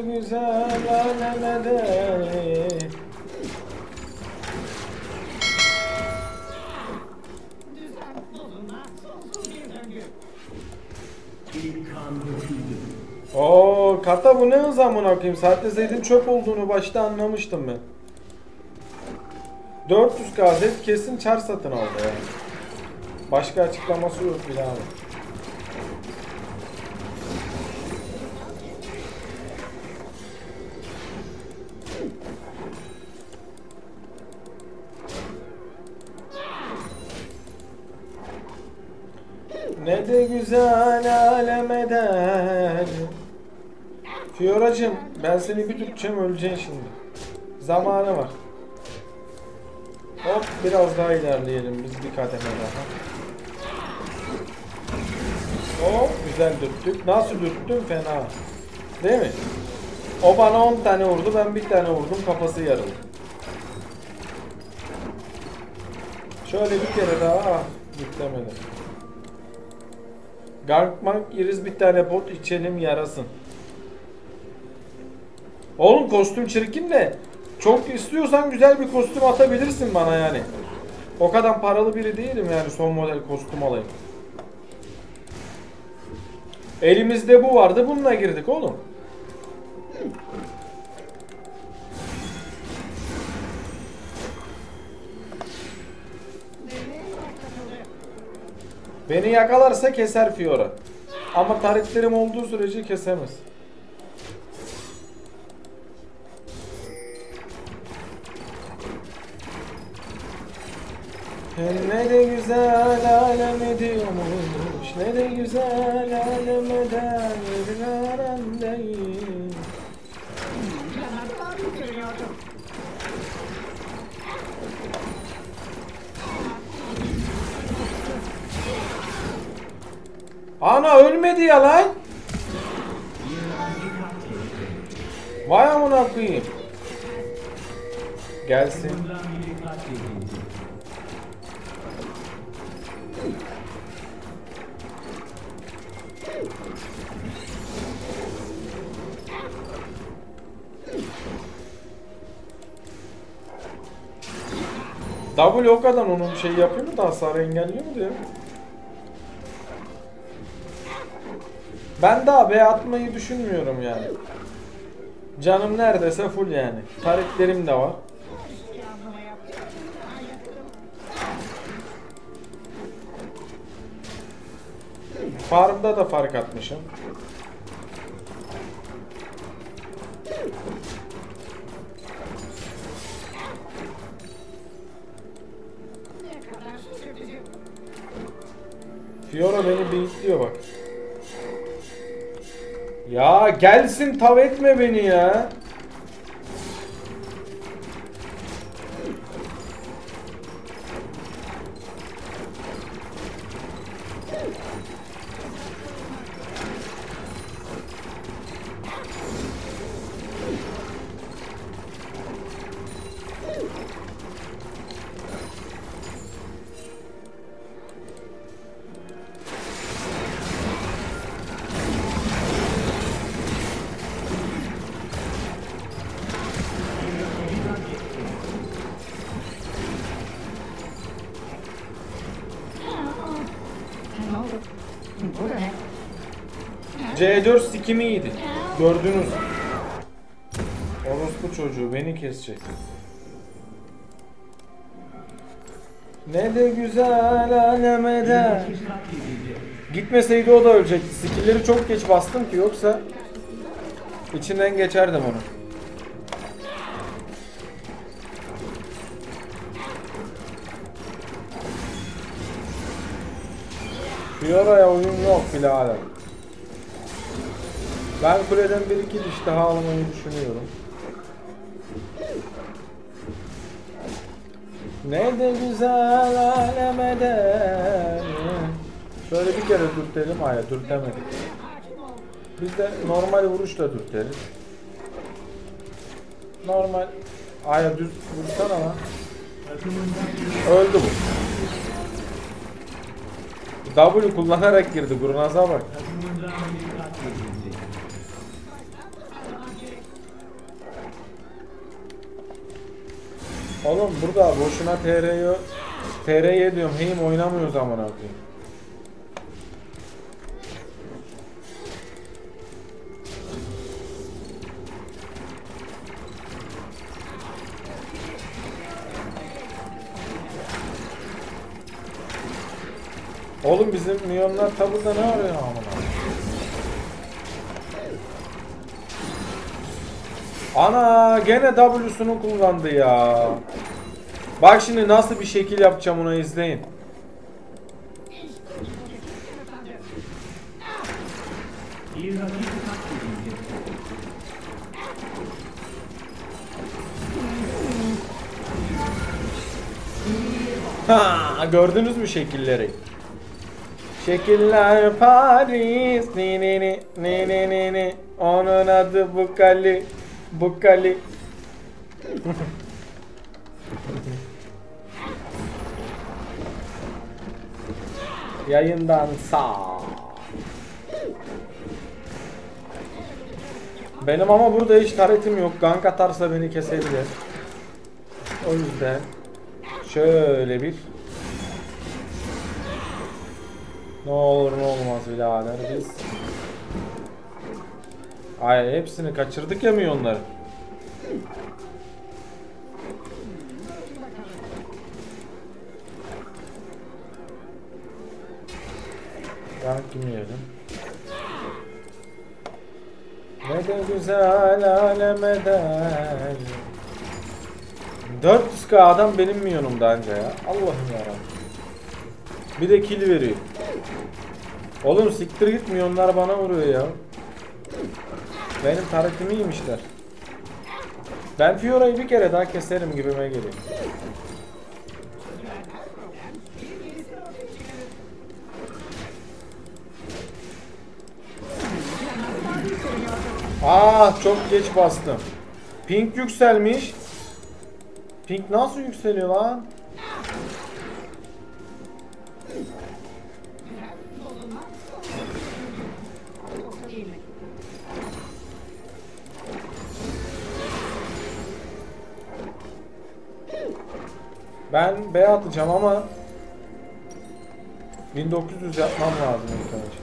güzel alemede Oo kata bu ne hız amına koyayım? Saatte Zeyd'in çöp olduğunu başta anlamıştım ben. 400k Zed kesin çar satın aldı yani. Başka açıklaması yok bile abi. Ne de güzel alem eder. Fioracım ben seni bir tutacağım öleceksin şimdi. Zamanı var. Hop biraz daha ilerleyelim biz bir kademe daha. Hop güzel dürttük. Nasıl dürttüm fena. Değil mi? O bana 10 tane vurdu ben bir tane vurdum kafası yarıldı. Şöyle bir kere daha ah, dürtlemedi. Gank mank yeriz bir tane pot içelim yarasın. Oğlum kostüm çirkin de çok istiyorsan güzel bir kostüm atabilirsin bana yani. O kadar paralı biri değilim yani son model kostüm alayım. Elimizde bu vardı bununla girdik oğlum. Beni yakalarsa keser Fiora. Ama tariflerim olduğu sürece kesemez. Ne de güzel alem ediyormuş Ne de güzel alem Veren değil Ana ölmedi ya lan. Vay amına koyayım. Gelsin. W o kadar onun şey yapıyor mu da hasarı engelliyor mu diye. Ben daha B atmayı düşünmüyorum yani. Canım neredeyse full yani. Tariklerim de var. Farmda da fark atmışım. Fiora beni beatliyor bak. Ya gelsin tav etme beni ya. C4 sikimi iyiydi. Gördünüz. Orospu çocuğu beni kesecek. Ne de güzel alemede. Gitmeseydi o da ölecekti. Skill'leri çok geç bastım ki yoksa içinden geçerdim onu. Fiora'ya oyun yok birader. Ben kuleden bir iki diş daha almayı düşünüyorum. Ne de güzel alem eder. Şöyle bir kere dürtelim. Hayır dürtemedik. Biz de normal vuruşla dürteriz. Normal. Hayır düz vursana lan. Öldü bu. W kullanarak girdi. Gurnaza bak. Oğlum burada boşuna TR'yi TR'ye diyorum heyim oynamıyoruz amına koyayım. Oğlum bizim milyonlar tabuda ne arıyor amına? Ana gene W'sunu kullandı ya. Bak şimdi nasıl bir şekil yapacağım onu izleyin. Ha, gördünüz mü şekilleri? Şekiller Paris ni ni ni ni ni ni ni onun adı Bukali Bukali Yayından sağ Benim ama burada hiç taretim yok. Gank atarsa beni kesebilir. O yüzden şöyle bir ne olur ne olmaz birader biz Ay hepsini kaçırdık ya milyonları. Rank yemeyelim. Ne de güzel alem eder. 400k adam benim milyonumda anca ya. Allah'ım yarabbim. Bir de kill veriyor. Oğlum siktir git milyonlar bana vuruyor ya. Benim taretimi yemişler. Ben Fiora'yı bir kere daha keserim gibime geliyor. Ah çok geç bastım. Pink yükselmiş. Pink nasıl yükseliyor lan? Ben B atacağım ama 1900 yapmam lazım ilk önce.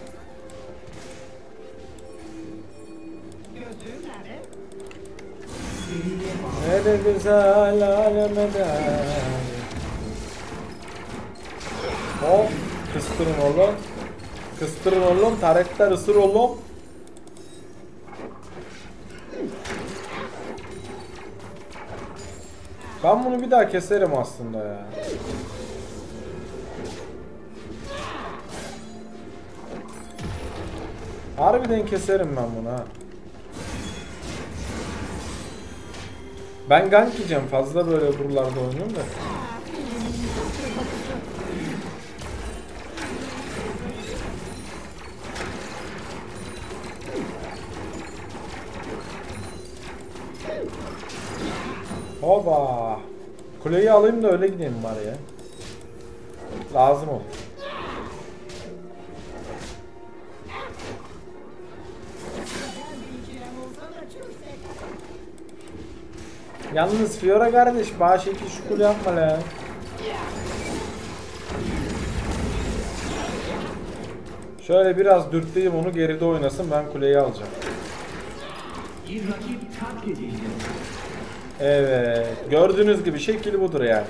Ne de güzel alem eder. Hop kıstırın oğlum. Kıstırın oğlum. Taretler ısır oğlum. Ben bunu bir daha keserim aslında ya. Harbiden keserim ben bunu ha. Ben gank yiyeceğim fazla böyle buralarda oynuyorum da. Hoba. Kuleyi alayım da öyle gideyim bari ya. Lazım olur. Yalnız Fiora kardeş bağış iki şükür yapma lan. Şöyle biraz dürtleyeyim onu geride oynasın ben kuleyi alacağım. Bir rakip katledildi. Evet gördüğünüz gibi şekil budur yani.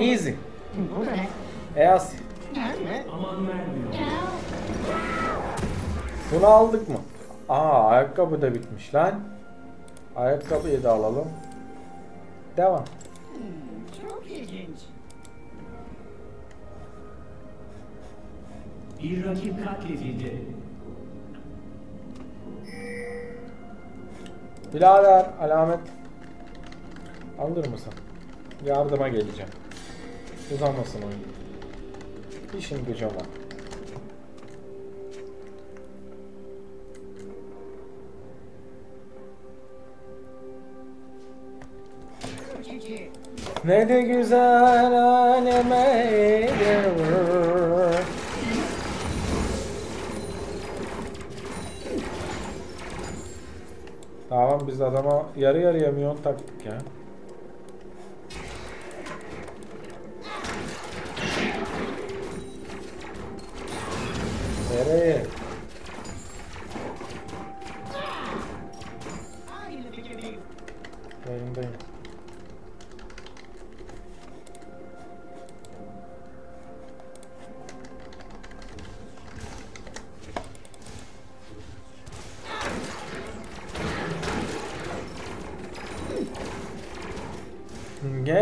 Easy. Vermiyor. Bunu aldık mı? Aa ayakkabı da bitmiş lan. Ayakkabıyı da alalım. Devam. Bir rakip katledildi. Birader alamet alır mısın? Yardıma geleceğim. Uzamasın oyun. İşin gücü var. Ne de güzel aleme Tamam biz adama yarı yarıya milyon taktık ya. Nereye?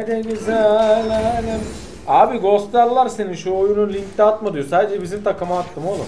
Gene güzel alem. Abi ghostlarlar senin şu oyunu linkte atma diyor. Sadece bizim takıma attım oğlum.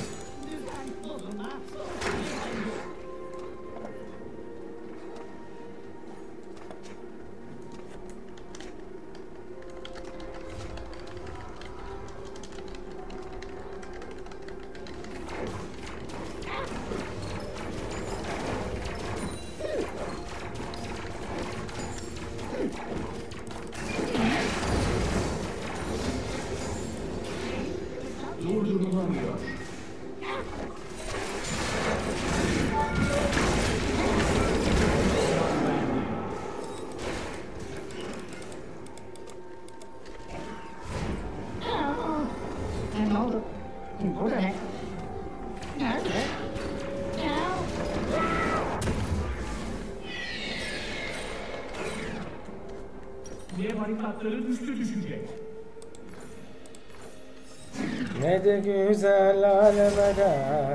Barikatları düştü düşecek. Ne de güzel aleme.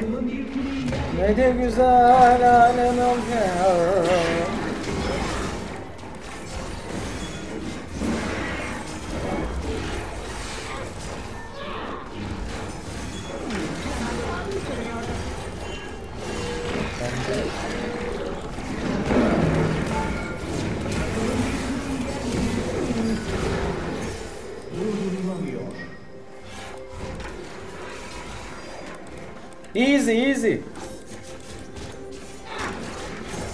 Ne de güzel aleme gel.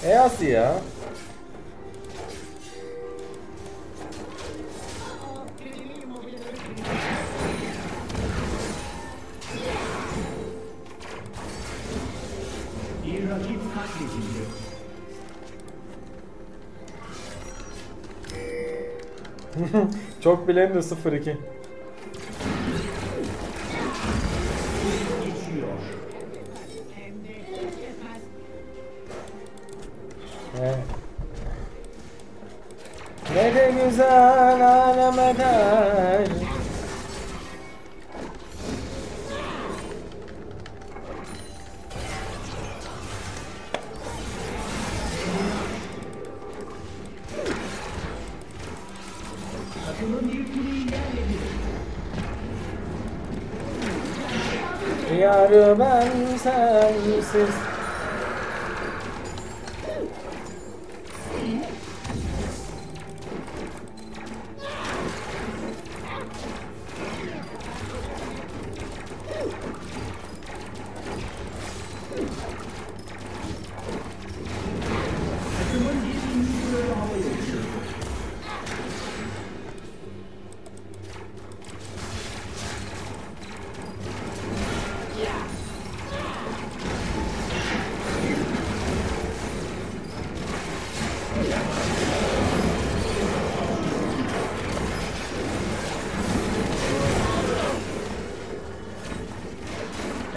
E nasıl ya? Çok bilen de 0-2. Ne de güzel bir etti. Yarı ben sensiz.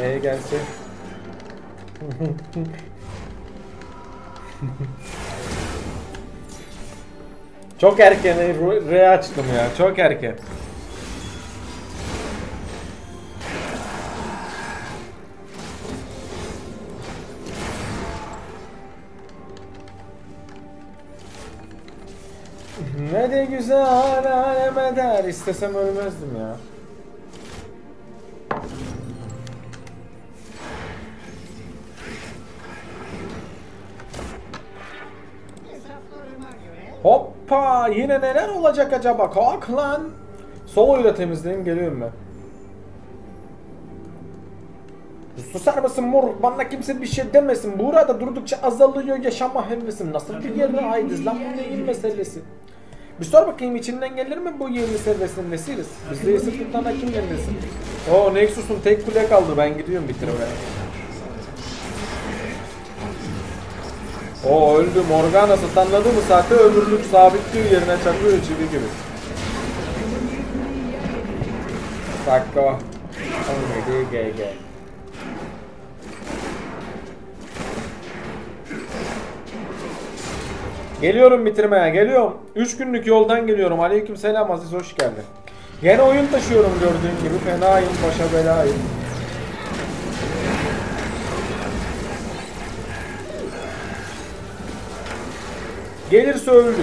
E gelse. Çok erken re açtım ya. Çok erken. Ne de güzel alem eder. İstesem ölmezdim ya. Hoppa yine neler olacak acaba? Kalk lan. Solo'yu da temizleyeyim geliyorum ben. Susar mısın moruk? Bana kimse bir şey demesin. Burada durdukça azalıyor yaşama hevesim. Nasıl bir yere aitiz lan bu neyin meselesi? Bir sor bakayım içinden gelir mi bu yeni servetin nesiriz? Bizde esir tutana kim yenilsin? Oo Nexus'un tek kule kaldı ben gidiyorum bitirmeye. O öldü Morgana'sı tanladı mı zaten ömürlük sabitliyor yerine çakıyor çivi gibi. Sakko. Olmadı GG. Geliyorum bitirmeye geliyorum. 3 günlük yoldan geliyorum. Aleyküm selam Aziz hoş geldin. Gene oyun taşıyorum gördüğün gibi. Fenayım başa belayım. Gelirse öldü.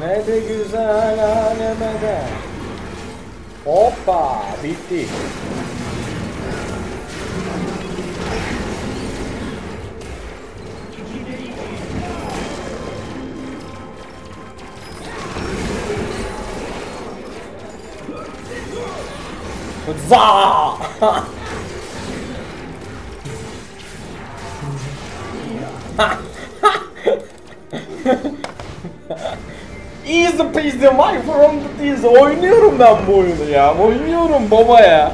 Ne de güzel alemede. Hoppa bitti. Za! Easy peasy my friend easy. Oynuyorum ben bu oyunu ya. Oynuyorum baba ya.